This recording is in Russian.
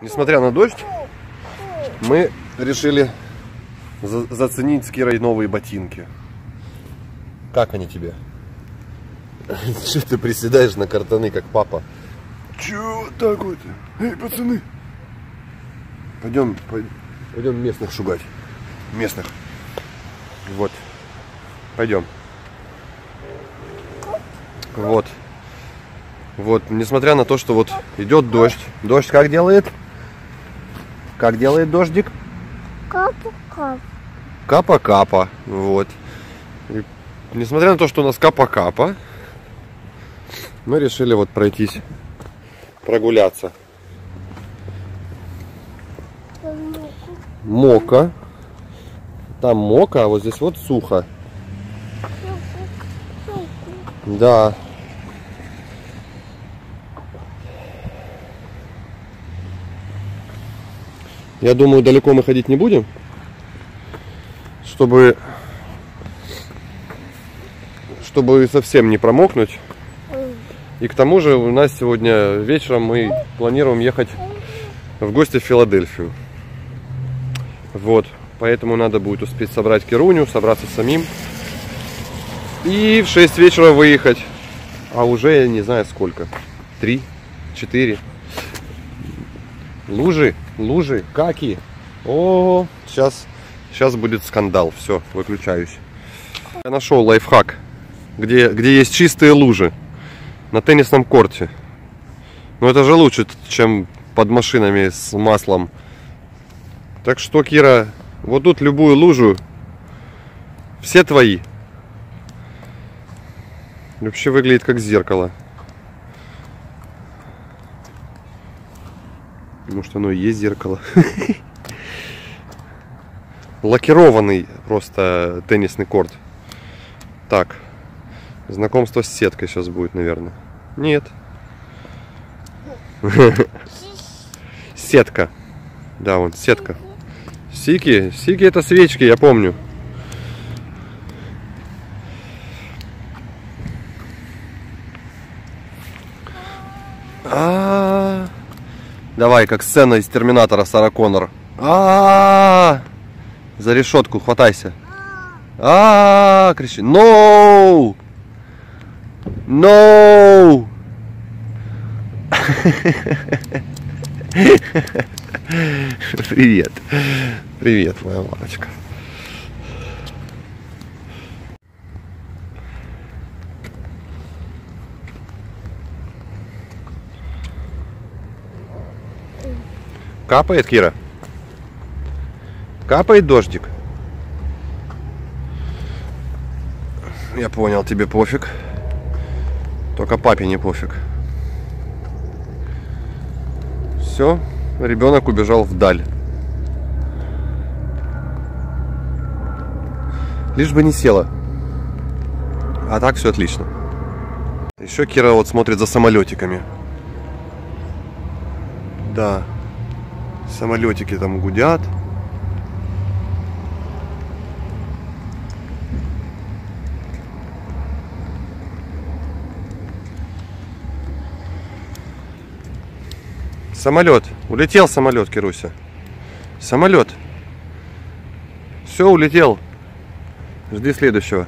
Несмотря на дождь, мы решили за заценить с Кирой новые ботинки. Как они тебе? Что ты приседаешь на картаны, как папа? Чё так вот? Эй, пацаны! Пойдем, пойдем местных шугать. Местных. Вот. Пойдем. Вот. Вот, несмотря на то, что вот идет дождь. Дождь как делает? Как делает дождик? Капа-капа. Капа-капа. Вот. И несмотря на то, что у нас капа-капа, мы решили вот пройтись, прогуляться. Мока. Там мока, а вот здесь вот сухо. Да. Я думаю, далеко мы ходить не будем, чтобы, чтобы совсем не промокнуть. И к тому же у нас сегодня вечером мы планируем ехать в гости в Филадельфию. Вот, поэтому надо будет успеть собрать Керуню, собраться самим. И в 6 вечера выехать. А уже я не знаю сколько. Три, четыре. Лужи, лужи, каки. О, сейчас, сейчас будет скандал. Все, выключаюсь. Я нашел лайфхак, где, где есть чистые лужи на теннисном корте. Но это же лучше, чем под машинами с маслом. Так что, Кира, вот тут любую лужу, все твои. Вообще выглядит как зеркало. Может оно и есть зеркало. Лакированный просто теннисный корт. Так. Знакомство с сеткой сейчас будет, наверное. Нет. Сетка. Да, вон, сетка. Сики. Сики это свечки, я помню. А, -а, -а. Давай, как сцена из Терминатора Сара Коннор. А, -а, -а! За решетку хватайся. А, -а, -а кричи. No! No! Привет. Привет, моя мамочка. Капает, Кира? Капает дождик? Я понял, тебе пофиг. Только папе не пофиг. Все, ребенок убежал вдаль. Лишь бы не села. А так все отлично. Еще Кира вот смотрит за самолетиками. Да. Самолетики там гудят. Самолет. Улетел самолет, Кируся. Самолет. Все, улетел. Жди следующего.